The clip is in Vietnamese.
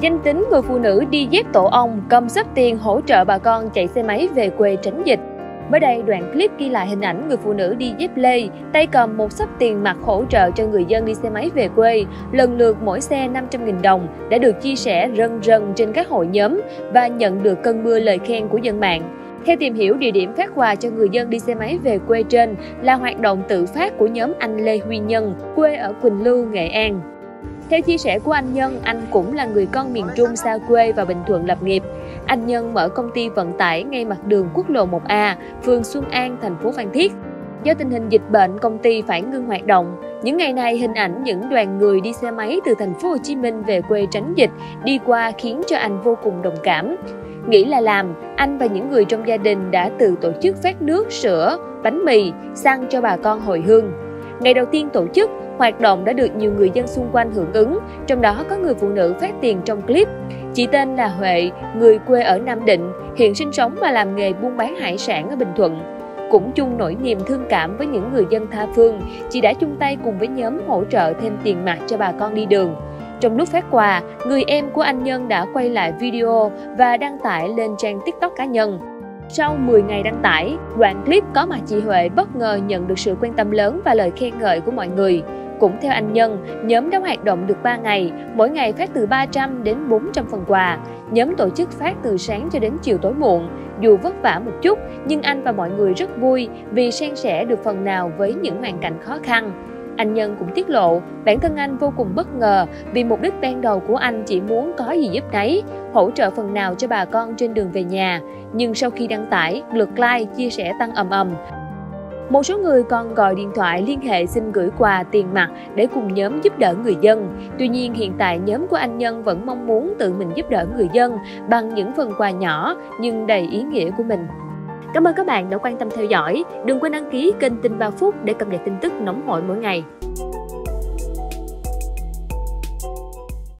Danh tính người phụ nữ đi dép tổ ong cầm sắp tiền hỗ trợ bà con chạy xe máy về quê tránh dịch. Mới đây, đoạn clip ghi lại hình ảnh người phụ nữ đi dép lê, tay cầm một sắp tiền mặt hỗ trợ cho người dân đi xe máy về quê, lần lượt mỗi xe 500.000 đồng, đã được chia sẻ rần rần trên các hội nhóm và nhận được cơn mưa lời khen của dân mạng. Theo tìm hiểu, địa điểm phát quà cho người dân đi xe máy về quê trên là hoạt động tự phát của nhóm anh Lê Huy Nhân, quê ở Quỳnh Lưu, Nghệ An. Theo chia sẻ của anh Nhân, anh cũng là người con miền Trung xa quê và Bình Thuận lập nghiệp. Anh Nhân mở công ty vận tải ngay mặt đường quốc lộ 1A, phường Xuân An, thành phố Phan Thiết. Do tình hình dịch bệnh, công ty phải ngưng hoạt động. Những ngày này, hình ảnh những đoàn người đi xe máy từ thành phố Hồ Chí Minh về quê tránh dịch đi qua khiến cho anh vô cùng đồng cảm. Nghĩ là làm, anh và những người trong gia đình đã tự tổ chức phát nước, sữa, bánh mì, xăng cho bà con hồi hương. Ngày đầu tiên tổ chức, Hoạt động đã được nhiều người dân xung quanh hưởng ứng, trong đó có người phụ nữ phát tiền trong clip. Chị tên là Huệ, người quê ở Nam Định, hiện sinh sống và làm nghề buôn bán hải sản ở Bình Thuận. Cũng chung nỗi niềm thương cảm với những người dân tha phương, chị đã chung tay cùng với nhóm hỗ trợ thêm tiền mặt cho bà con đi đường. Trong lúc phát quà, người em của anh Nhân đã quay lại video và đăng tải lên trang TikTok cá nhân. Sau 10 ngày đăng tải, đoạn clip có mặt chị Huệ bất ngờ nhận được sự quan tâm lớn và lời khen ngợi của mọi người. Cũng theo anh Nhân, nhóm đã hoạt động được 3 ngày, mỗi ngày phát từ 300 đến 400 phần quà. Nhóm tổ chức phát từ sáng cho đến chiều tối muộn. Dù vất vả một chút, nhưng anh và mọi người rất vui vì san sẻ được phần nào với những hoàn cảnh khó khăn. Anh Nhân cũng tiết lộ, bản thân anh vô cùng bất ngờ vì mục đích ban đầu của anh chỉ muốn có gì giúp đấy, hỗ trợ phần nào cho bà con trên đường về nhà. Nhưng sau khi đăng tải, lượt like, chia sẻ tăng ầm ầm, một số người còn gọi điện thoại liên hệ xin gửi quà tiền mặt để cùng nhóm giúp đỡ người dân. Tuy nhiên hiện tại nhóm của anh Nhân vẫn mong muốn tự mình giúp đỡ người dân bằng những phần quà nhỏ nhưng đầy ý nghĩa của mình. Cảm ơn các bạn đã quan tâm theo dõi. Đừng quên đăng ký kênh Tin 3 Phút để cập nhật tin tức nóng hổi mỗi ngày.